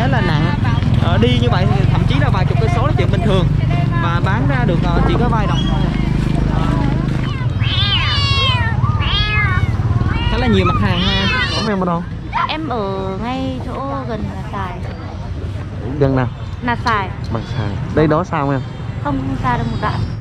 khá là nặng. Ờ, đi như vậy thì thậm chí là vài chục cây số là chuyện bình thường. Và bán ra được ờ, chỉ có vài đồng thôi. Khá là nhiều mặt hàng ha. Không em ở đâu? Em ở ngay chỗ gần là Sài Gần nào? Là Sài Bằng xài Đây đó sao em? Không không xa đâu một đoạn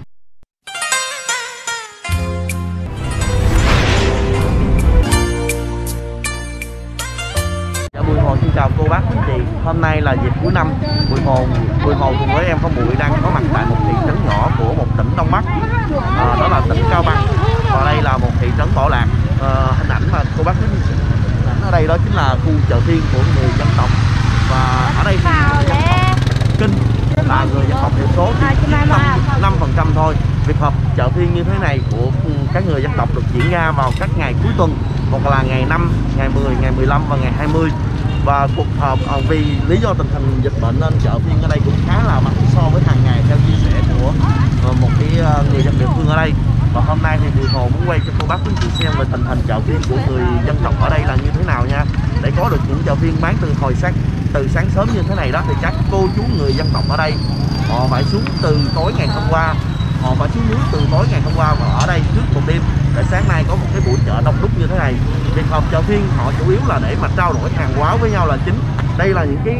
Hồ xin chào cô bác quý chị Hôm nay là dịp cuối năm. Bùi Hồ Bùi Hồ cùng với em có Bụi đang có mặt tại một thị trấn nhỏ của một tỉnh Đông Bắc. À, Đó là tỉnh Cao Bằng. Và đây là một thị trấn Bảo Lạc. À, Hình ảnh mà cô bác hình ảnh ở đây đó chính là khu chợ phiên của người dân tộc. Và ở đây kinh là người dân tộc thiểu số chỉ năm phần trăm thôi. Việc họp chợ phiên như thế này của các người dân tộc được diễn ra vào các ngày cuối tuần một là ngày 5, ngày 10, ngày 15 và ngày 20 và cuộc họp à, vì lý do tình hình dịch bệnh nên chợ phiên ở đây cũng khá là mắc so với hàng ngày theo chia sẻ của ờ, một cái ờ, người dân địa phương ở đây. Và hôm nay thì Bùi Hồ muốn quay cho cô bác quý chị xem về tình hình chợ phiên của người dân tộc ở đây là như thế nào nha. Để có được những chợ phiên bán từ hồi sáng, từ sáng sớm như thế này đó thì các cô chú người dân tộc ở đây, họ phải xuống từ tối ngày hôm qua, họ phải xuống núi từ tối ngày hôm qua và ở đây trước một đêm để sáng nay có một cái buổi chợ đông đúc như thế này việc họp chợ phiên họ chủ yếu là để mà trao đổi hàng hóa với nhau là chính. Đây là những cái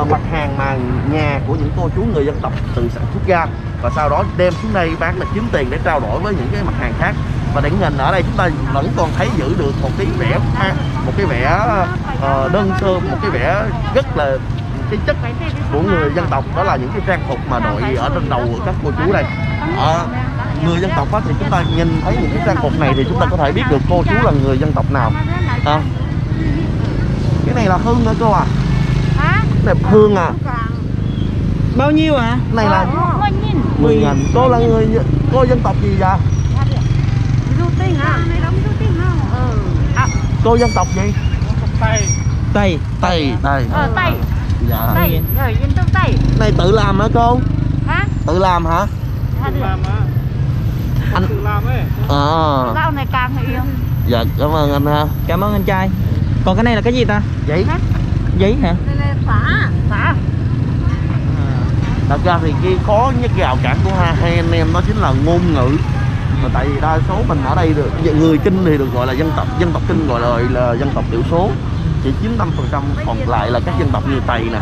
uh, mặt hàng mà nhà của những cô chú người dân tộc tự sản xuất ra và sau đó đem xuống đây bán là kiếm tiền để trao đổi với những cái mặt hàng khác. Và điển hình ở đây chúng ta vẫn còn thấy giữ được một cái vẻ một cái vẻ uh, đơn sơ một cái vẻ rất là cái chất của người dân tộc. Đó là những cái trang phục mà đội ở trên đầu của các cô chú đây. Ờ, người dân tộc á thì chúng ta nhìn thấy những cái trang phục này thì chúng ta có thể biết được cô chú là người dân tộc nào. À. cái này là hương hả cô à này hương à? Bao nhiêu ạ? Cái này là Mình nhìn 10 nghìn cô là người cô dân tộc gì vậy? Ừ. À cô dân tộc gì? Tây. Tây. Tây Ờ Tây. Dạ. Tây. Rồi dân tộc Tây. Này tự làm hả cô? Hả? tự làm hả? Hả anh à Dạo này càng người yêu. Dạ cảm ơn anh ha. Cảm ơn anh trai. Còn cái này là cái gì ta? Giấy. Giấy hả? Đây là phá Phá thật ra thì cái khó nhất rào cản của hai, hai anh em đó chính là ngôn ngữ. Mà tại vì đa số mình ở đây được người kinh thì được gọi là dân tộc dân tộc kinh gọi là, là dân tộc thiểu số. Chỉ chiếm 5 phần trăm còn lại là các dân tộc như tày nè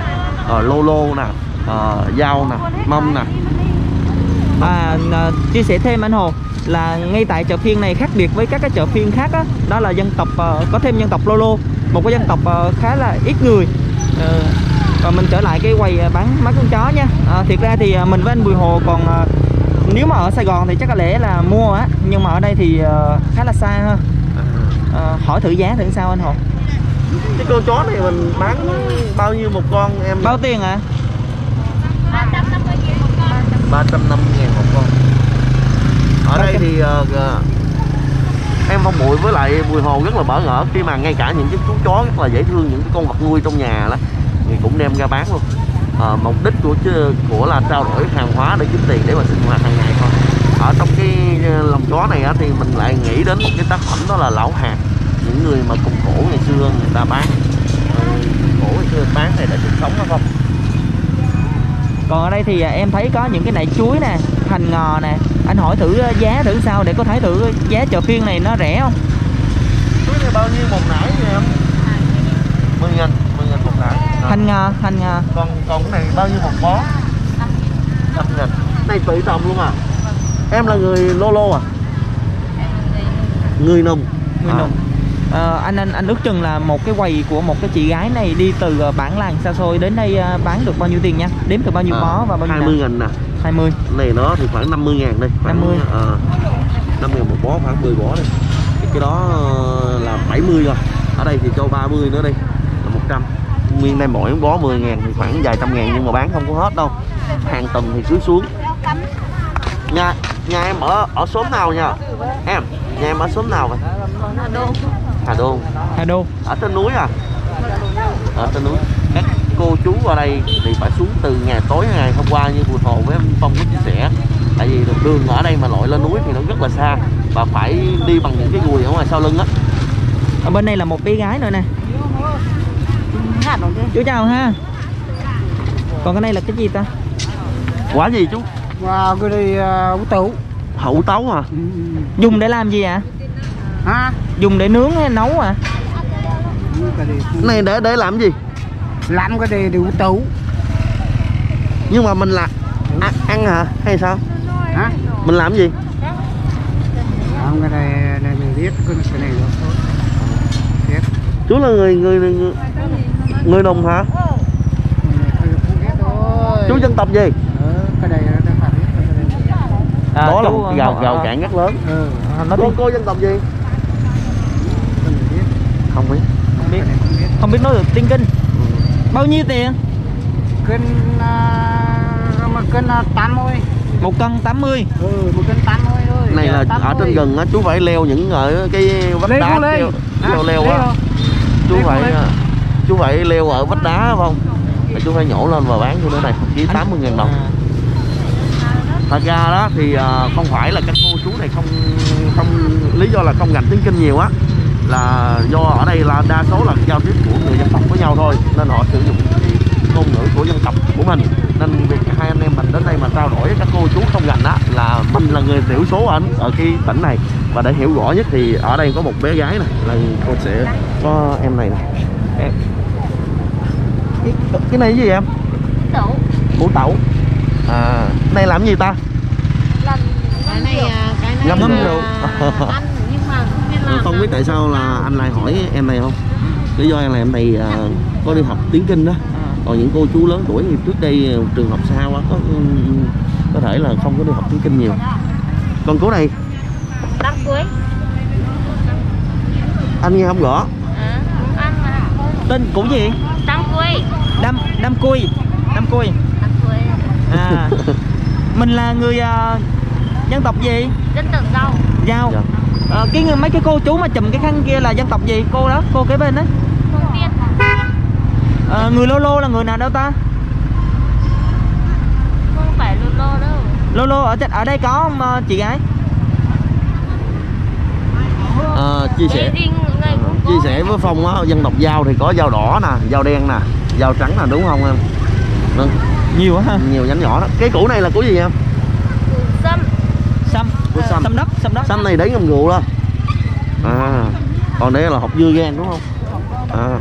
uh, lô lô nè uh, dao nè mông nè à, à, chia sẻ thêm anh Hồ là ngay tại chợ phiên này khác biệt với các cái chợ phiên khác đó, đó là dân tộc ờ, có thêm dân tộc Lolo một cái dân tộc ờ, khá là ít người. Ờ, và mình trở lại cái quầy bán mắt con chó nha. À, thiệt ra thì mình với anh Bùi Hồ còn nếu mà ở Sài Gòn thì chắc có lẽ là mua á nhưng mà ở đây thì khá là xa ha Ờ, hỏi thử giá thử sao anh Hồ? Cái con chó này mình bán bao nhiêu một con em? Bao tiền ạ 350 ngàn một con. Ở đây thì uh, em phong bụi với lại bùi hồ rất là bỡ ngỡ khi mà ngay cả những cái chú chó rất là dễ thương những cái con vật nuôi trong nhà đó thì cũng đem ra bán luôn. Ờ, mục đích của của là trao đổi hàng hóa để kiếm tiền để mà sinh hoạt hàng ngày thôi. Ở trong cái ờ, lòng chó này á, thì mình lại nghĩ đến một cái tác phẩm đó là lão hạt những người mà cùng khổ ngày xưa người ta bán. Ờ, khổ ngày xưa bán này để sinh sống đó không? Còn ở đây thì à, em thấy có những cái nải chuối nè hành ngò nè. Anh hỏi thử à, giá thử sao để có thấy thử giá chợ phiên này nó rẻ không? Chuối này bao nhiêu một nải vậy em? 10 nghìn 10 nghìn một nải. Ờ. hành ngò hành ngò. Còn còn cái này bao nhiêu một bó? 5 nghìn này tự trồng luôn à? Em là người lô lô à? Người nùng người À. nùng Ờ, anh anh anh ước chừng là một cái quầy của một cái chị gái này đi từ à, bản làng xa xôi đến đây à, bán được bao nhiêu tiền nha? Đếm từ bao nhiêu À, bó và bao nhiêu 20 nào? nghìn nè. 20 này nó thì khoảng 50 ngàn đây khoảng, 50. ờ, 5 ngàn một bó khoảng 10 bó đây. Cái đó ờ, là 70 rồi. Ở đây thì cho 30 nữa đi là 100 nguyên đây mỗi bó 10 ngàn thì khoảng vài trăm ngàn nhưng mà bán không có hết đâu. Hàng tuần thì cứ xuống. Nhà nhà em ở ở xóm nào nha em nhà em ở xóm nào vậy Hà Đô. Hà Đô. Ở trên núi à? Ở trên núi. Các cô chú ở đây thì phải xuống từ ngày tối ngày hôm qua như Bùi Hồ với em Phong có chia sẻ. Tại vì đường, đường ở đây mà lội lên núi thì nó rất là xa và phải đi bằng những cái gùi ở ngoài sau lưng á. Ở bên đây là một bé gái nữa nè. Chú chào ha. Còn cái này là cái gì ta? Quả gì chú? Và cái này uh, ủ tủ hậu tấu à dùng để làm gì ạ? Ha? Dùng để nướng hay nấu à? Này để để làm gì? Làm cái này để tủ. Nhưng mà mình là ăn, ăn hả? Hay sao? Hả? mình làm gì? Làm cái này này mình biết cái này rồi Biết chú là người người người, người nùng hả? Không thôi. Chú dân tộc gì? Cái này. Nó À, đó là chú, một gào ờ, gào ờ, cản rất lớn. Ừ, à, nói cô cô dân tộc gì không biết. Không biết. Không biết nói được tiếng kinh. Bao nhiêu tiền? Cân uh, một cân uh, 80 một cân 80 Ừ, một cân 80 thôi. Này là Dạ, ở 80. trên rừng á chú phải leo những ở cái vách Leo đá leo leo leo Leo á. Chú Leo phải lên? à, chú phải leo ở vách đá không? Rồi chú phải nhổ lên và bán cho nó này Anh- 80 ngàn đồng. À, thật ra đó thì à, không phải là các cô chú này không không lý do là không gành tiếng kinh nhiều á là do ở đây là đa số là giao tiếp của người dân tộc với nhau thôi nên họ sử dụng cái ngôn ngữ của dân tộc của mình. Nên việc hai anh em mình đến đây mà trao đổi với các cô chú không gành á là mình là người thiểu số ở ở cái tỉnh này. Và để hiểu rõ nhất thì ở đây có một bé gái này là cô sẽ có em này này em. Cái, cái này cái gì em? Tẩu. Củ tẩu. À này làm gì ta? Lần cái này à, cái này Ngâm rượu. không biết tại sao là anh lại hỏi em này không? Lý do em này em này à, có đi học tiếng kinh đó. À. còn những cô chú lớn tuổi thì trước đây à, trường học xa quá có có thể là không có đi học tiếng kinh nhiều. Còn cô này. Đám cưới anh nghe không rõ. À, cũng ăn mà tên cũ gì? Đam đam cui. Đam cui. Đám cưới à. Mình là người à, dân tộc gì? Dân tộc giao. Dạ. Ờ, cái người- mấy cái cô chú mà chùm cái khăn kia là dân tộc gì? Cô đó cô kế bên biết Ờ, người lô lô là người nào đâu ta? Không phải lô lô đâu. Lô lô ở ở đây có không ờ, chị gái? À, chia sẻ. Chia sẻ với phong á dân tộc dao thì có dao đỏ nè dao đen nè. Dao trắng nè đúng không em? Vâng. Nhiều quá ha. Nhiều nhánh nhỏ đó. Cái củ này là củ gì em sâm sâm. sâm đất sâm đất. Xanh này để ngâm rượu đó à còn đây là hộp dưa gan đúng không? À.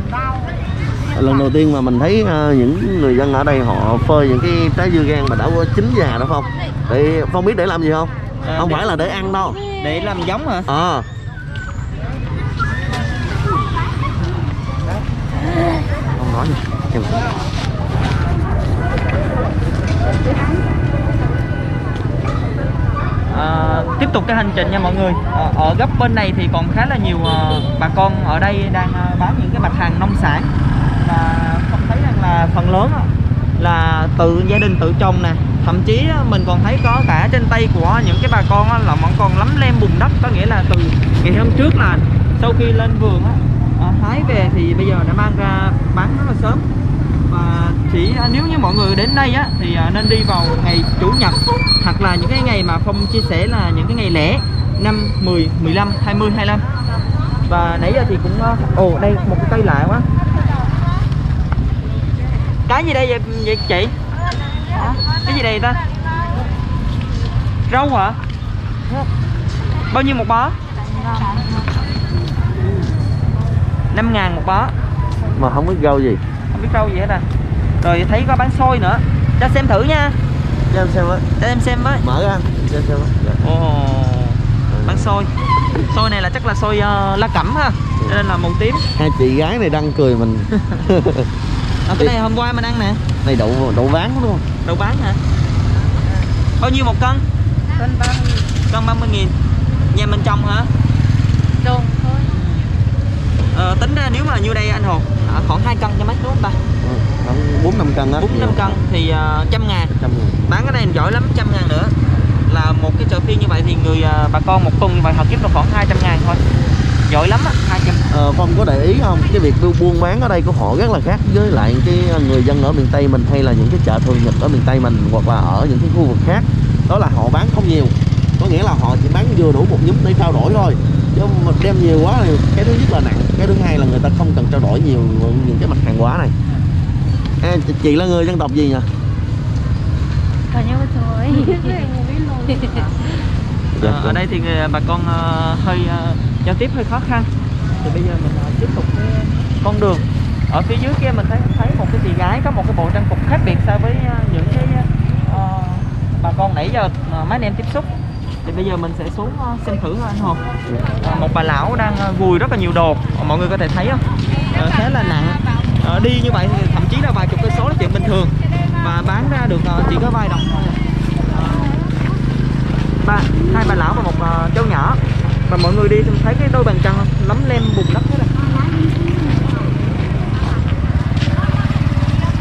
Lần đầu tiên mà mình thấy ờ, những người dân ở đây họ phơi những cái trái dưa gan mà đã chín già đó không? Để không biết để làm gì không? À, không để- phải là để ăn đâu. để làm giống hả? À. Không nói gì em À, tiếp tục cái hành trình nha mọi người. À, ở góc bên này thì còn khá là nhiều à, bà con ở đây đang à, bán những cái mặt hàng nông sản. Và không thấy rằng là phần lớn là tự gia đình tự trồng nè. Thậm chí mình còn thấy có cả trên tay của những cái bà con là vẫn còn lắm lem bùn đất. Có nghĩa là từ ngày hôm trước là sau khi lên vườn á, hái về thì bây giờ đã mang ra bán rất là sớm và chỉ à, nếu như mọi người đến đây á thì à, nên đi vào ngày chủ nhật hoặc là những cái ngày mà Phong chia sẻ là những cái ngày lẻ 5, 10, 15, 20, 25 và nãy giờ thì cũng à, ồ oh, đây một cái cây lạ quá. Cái gì đây vậy, vậy chị? Cái gì đây ta? Rau hả? Bao nhiêu một bó? 5 ngàn một bó. Mà không biết rau gì không biết rau gì hết à. Rồi thấy có bán xôi nữa. Cho xem thử nha. Cho em xem với cho em xem với. Mở ra. Cho em xem với Dạ. ồ. Bán xôi. Xôi này là chắc là xôi ờ, lá cẩm ha. Cho nên là màu tím. Hai chị gái này đang cười mình. À, cái này hôm qua mình ăn nè. Này đậu đậu ván đúng không? Đậu bán hả? Bao nhiêu một cân? Cân ba cân 30 nghìn. Nhà mình trồng hả? Thôi ờ, tính ra nếu mà như đây anh Hồ à, khoảng 2 cân cho mấy đúng không ta? Ừ, khoảng bốn năm cân á. 4 5 cân thì uh, trăm ngàn. Trăm ngàn. Bán cái này giỏi lắm trăm ngàn nữa. Là một cái chợ phiên như vậy thì người à, bà con một tuần như vậy họ kiếm được khoảng 200 ngàn thôi. Giỏi lắm á 200 Ờ, Phong có để ý không? Cái việc bu- buôn bán ở đây của họ rất là khác với lại cái người dân ở miền Tây mình hay là những cái chợ thường nhật ở miền Tây mình hoặc là ở những cái khu vực khác. Đó là họ bán không nhiều. Có nghĩa là họ chỉ bán vừa đủ một nhúm để trao đổi thôi chứ mà đem nhiều quá thì cái thứ nhất là nặng cái thứ hai là người ta không cần trao đổi nhiều những cái mặt hàng hóa này. Ê, chị, chị là người dân tộc gì nhỉ. Ờ, ở đây thì người, bà con ờ, hơi ờ, giao tiếp hơi khó khăn. Thì bây giờ mình tiếp tục cái con đường. Ở phía dưới kia mình thấy thấy một cái chị gái có một cái bộ trang phục khác biệt so với những cái ờ, bà con nãy giờ ờ, mấy anh em tiếp xúc thì bây giờ mình sẽ xuống ờ, xem thử anh Hùng. Ờ, một bà lão đang ờ, vùi rất là nhiều đồ. Mọi người có thể thấy không? Khá là nặng. Đi như vậy thì thậm chí là vài chục cây số là chuyện bình thường. Và bán ra được chỉ có vài đồng thôi. Ba, hai bà lão và một cháu nhỏ. Và mọi người đi thì thấy cái đôi bàn chân lấm lem bùn đất thế này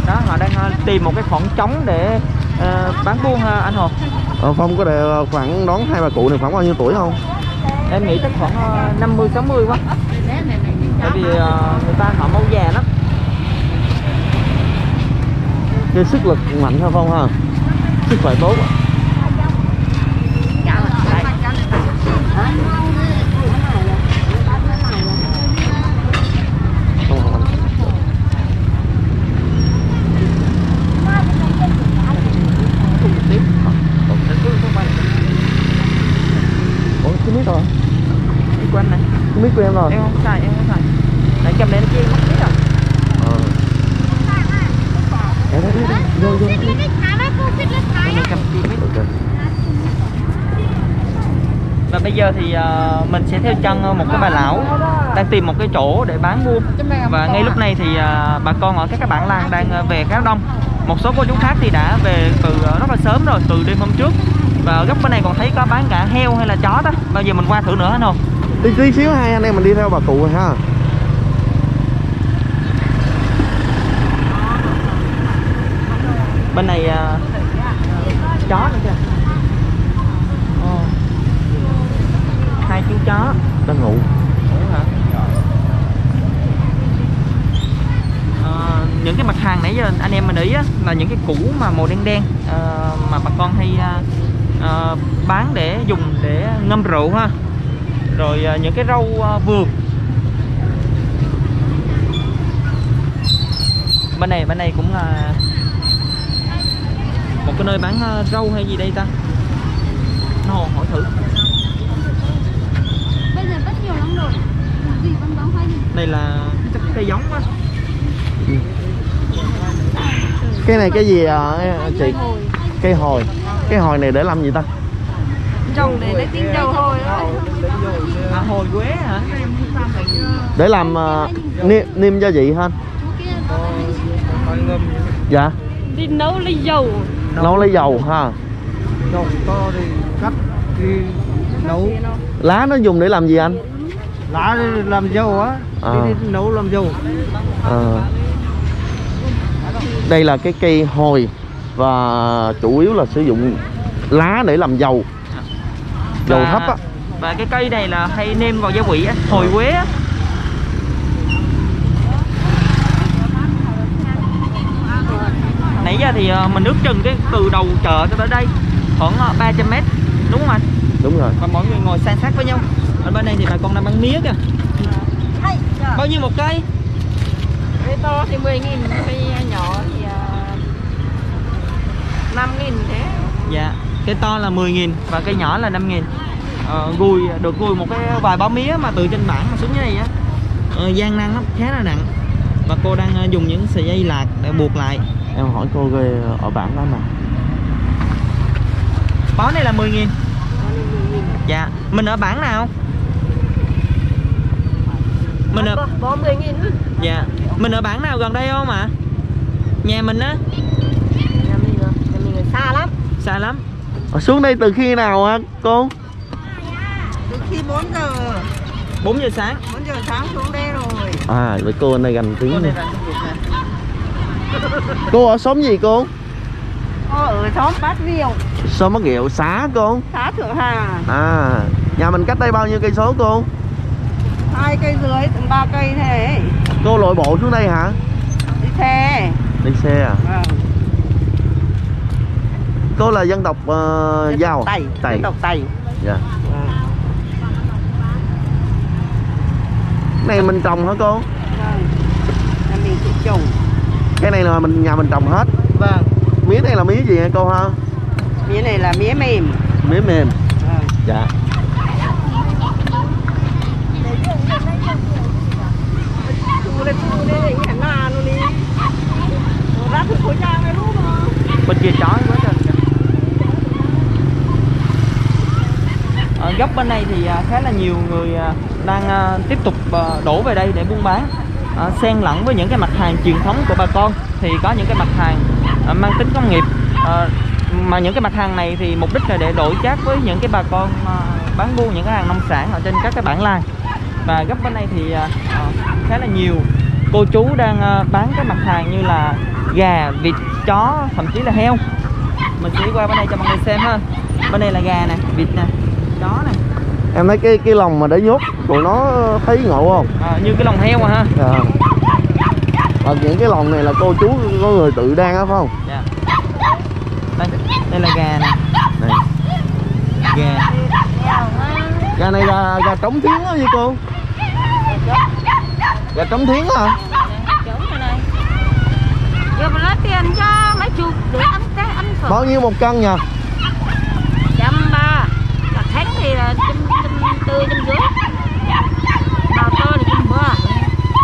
đó, họ đang tìm một cái khoảng trống để bán buôn anh Hồ ờ, Phong có thể khoảng đón hai bà cụ này khoảng bao nhiêu tuổi không? Em nghĩ chắc khoảng ờ, 50 60 quá. Bởi vì ờ, người ta họ mau già lắm. Cái sức lực mạnh ha Phong ha? Sức khỏe tốt ạ. Không, không, không. không trực tiếp còn sẽ cứ không phải Ủa, cái mic rồi đi quanh này cái mic của em rồi. Em không xài em không xài. Để cầm lên kia mất biết rồi. Ờ. Đấy, đấy, vô vô. Cầm kia và bây giờ thì ờ, mình sẽ theo chân một cái bà lão đang tìm một cái chỗ để bán buôn và ngay lúc này thì ờ, bà con ở các cái bản làng đang ờ, về khá đông. Một số cô chú khác thì đã về từ ờ, rất là sớm rồi từ đêm hôm trước. Và ở góc bên này còn thấy có bán cả heo hay là chó đó. Bao giờ mình qua thử nữa anh không tí tí xíu hai anh em mình đi theo bà cụ rồi ha. Bên này ờ, chó nữa kìa. Ồ. hai chú chó. Đang ngủ? Ờ, những cái mặt hàng nãy giờ anh em mình để ý á, là những cái củ mà màu đen đen ờ, mà bà con hay ờ, ờ, bán để dùng để ngâm rượu ha rồi ờ, những cái rau ờ, vườn. Bên này bên này cũng là một cái nơi bán ờ, rau hay gì đây ta? Nó hỏi thử. Bây giờ rất nhiều lắm rồi. Gì vẫn bán khoai đây là cây giống á. Cái này cái gì à, chị? cây hồi. Cái hồi này để làm gì ta? Trồng để lấy tinh dầu hồi thôi. À hồi quế hả? Để làm uh, niêm, niêm gia vị kia dạ. Đi nấu lấy dầu. nấu lấy dầu ha Dầu to thì cắt đi nấu. Lá nó dùng để làm gì anh? Lá làm dầu á. À. đi, đi nấu làm dầu. Ờ. đây là cái cây hồi và chủ yếu là sử dụng lá để làm dầu. Dầu Và- thấp á và cái cây này là hay nêm vào gia vị á hồi quế á. Nãy giờ thì ờ, mình ước chừng cái từ đầu chợ cho tới đây khoảng ờ, 300 mét đúng không anh? Đúng rồi. Và mọi người ngồi san sát với nhau. Ở bên đây thì bà con đang bán mía kìa. Bao nhiêu một cây? Cây to thì 10 nghìn, cây nhỏ thì à, 5 nghìn thế. dạ cây to là 10 nghìn và cây nhỏ là 5 nghìn ờ, gùi được gùi một cái vài bao mía mà từ trên bảng mà xuống dưới này á. Ờ, gian nan lắm khá là nặng. Và cô đang ờ, dùng những sợi dây lạc để buộc lại. Em hỏi cô coi ở bản đó nào bó này là 10 nghìn. Dạ. Mình ở bản nào? Mình ở Bó 10 nghìn. dạ. Mình ở bản nào gần đây không ạ? Nhà mình á. Nhà mình, à, nhà mình xa lắm. xa lắm. Ở xuống đây từ khi nào hả cô khi 4 giờ. 4 giờ sáng. 4 giờ sáng xuống đây rồi. À với cô gần cô này công việc nè. Cô ở xóm gì cô? Cô ở xóm Bát Viều xóm mất Kiệu xã cô. Xã Thượng Hà. À nhà mình cách đây bao nhiêu cây số cô? Hai cây dưới ถึง ba cây thế. Cô lội bộ xuống đây hả? Đi xe. Đi xe à? Vâng. Cô là dân tộc uh, Dân giao tộc Tày. Tày. dân tộc Tày. Dạ. vâng. Này mình trồng hả cô? Vâng. Nhà mình tự trồng. Cái này là mình nhà mình trồng hết. Vâng. Mía này là mía gì hả cô ha? Mía này là mía mềm. mía mềm. Vâng. dạ. Bên kia chó quá trời. Ở góc bên này thì à, khá là nhiều người à, đang ờ, tiếp tục ờ, đổ về đây để buôn bán. Ờ, xen lẫn với những cái mặt hàng truyền thống của bà con. Thì có những cái mặt hàng mang tính công nghiệp. Mà những cái mặt hàng này thì mục đích là để đổi chác với những cái bà con bán buôn những cái hàng nông sản ở trên các cái bản làng. Và gấp bên đây thì khá là nhiều. Cô chú đang bán cái mặt hàng như là gà, vịt, chó, thậm chí là heo. Mình sẽ đi qua bên đây cho mọi người xem ha. Bên đây là gà nè, vịt nè, chó nè em thấy cái cái lồng mà để nhốt tụi nó thấy ngộ không? À, như cái lòng heo à ha? Dạ. Và những cái lồng này là cô chú có người tự đang á phải không? Dạ. Đây đây là gà nè. Này gà. Gà này gà gà trống thiến á vậy cô? Gà trống thiến á hả? Giờ mà lấy tiền cho mấy chục để ăn cái ăn phở bao nhiêu một cân nha trăm ba. Là thánh thì là trăm tư trăm rưỡi Bào tơ thì trăm ba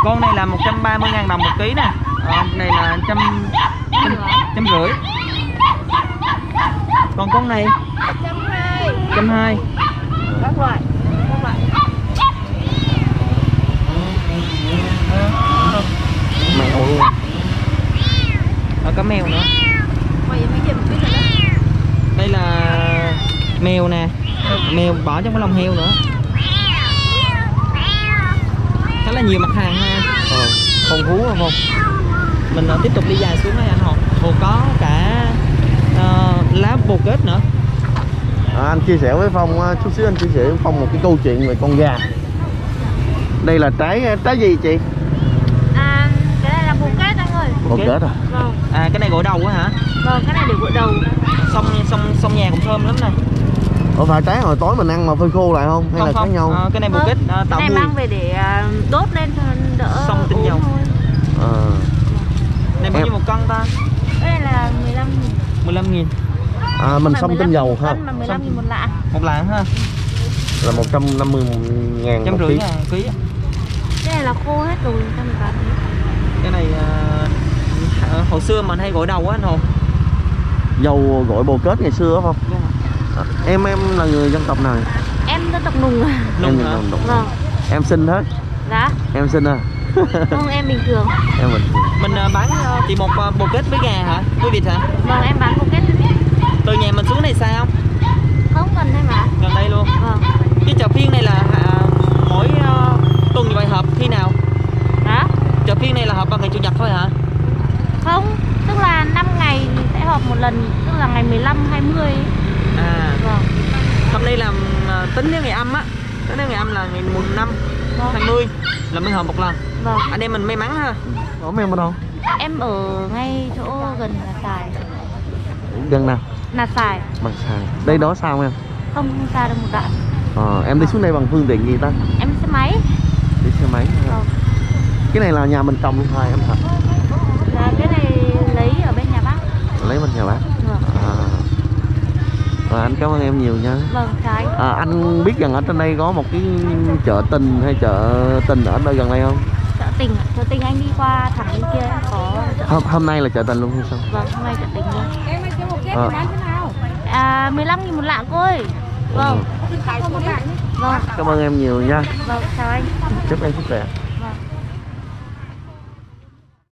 con này là 130 ngàn đồng một ký nè. À, này là trăm trăm, trăm rưỡi. Còn con này? Trăm hai. Trăm hai Các loại Các loại. Mèo luôn. Ờ, có mèo nữa. Đây là mèo nè. Mèo bỏ trong cái lồng heo nữa khá là nhiều mặt hàng ha. Ờ, phong phú không không mình ờ, tiếp tục đi dài xuống đây anh Hồ Hồ có cả ờ, lá bồ kết nữa. À, anh chia sẻ với phong á, chút xíu anh chia sẻ với phong một cái câu chuyện về con gà. Đây là trái trái gì chị? À cái này là bồ kết anh ơi. Bồ kết. à? Vâng. À cái này gội đầu á hả? Vâng cái này để gội đầu. Xong xong xong nhà cũng thơm lắm này. Ủa phải trái hồi tối mình ăn mà phơi khô lại không? Hay là khác nhau? Ờ, cái này bồ Vâng, kết ờ, tạo Cái này mang về để à, đốt lên cho nó đỡ Xong tinh ốm dầu. thôi Ờ. này bao Em- nhiêu một cân ta Cái này là 15 nghìn 15 nghìn à, mình xông tinh dầu ha. mà 15 nghìn một lạng. Một lạng ha? Là 150 ngàn trăm một rưỡi ký. ngàn ký. Cái này là khô hết rồi cho mình bán cái này ờ, hồi xưa mình hay gội đầu á anh Hồ dầu gội bồ kết ngày xưa không? À, em em là người dân tộc nào? Em dân tộc nùng à? Nùng em tộc Vâng. Em xin hết. Dạ. Em xin à? Không em bình thường. Em mình mình ờ, bán ờ, chỉ một ờ, bồ kết với gà hả? Với vịt hả? Vâng em bán một kết từ nhà mình xuống này xa không Không cần hay mà gần đây luôn Vâng cái chợ phiên này là à, mỗi ờ, tuần vậy họp khi nào Đó chợ phiên này là họp vào ngày chủ nhật thôi hả Không Tức là 5 ngày mình sẽ họp một lần Tức là ngày 15, 20 ấy. à Vâng hôm nay là ờ, tính theo ngày âm á tính theo ngày âm là ngày mùng năm Vâng 20 là mới họp một lần Vâng anh em mình may mắn ha. Ở em ở đâu? Em ở ngay chỗ gần là xài. Gần nào? Là xài. Bằng xài. Đây đó sao em? Không xa đâu một đoạn. Ờ, em đi xuống đây bằng phương tiện gì ta? Em xe máy. Đi xe máy. Vâng. Cái này là nhà mình trồng luôn thôi em thật Là cái này lấy ở bên nhà bác. Lấy bên nhà bác. Vâng. À. Rồi anh cảm ơn em nhiều nha. Vâng trái à, anh biết rằng ở trên đây có một cái chợ tình hay chợ tình ở nơi gần đây không tình ạ. chợ tình anh đi qua thẳng bên kia có hôm, hôm nay là chợ tình luôn hay sao? Vâng hôm nay chợ tình luôn. Em ơi, cho một kết Ờ. thì bán thế nào? à 15 nghìn một lạng cô ơi vâng nhé. vâng. Cảm ơn em nhiều nha. Vâng chào anh. Chúc em sức khỏe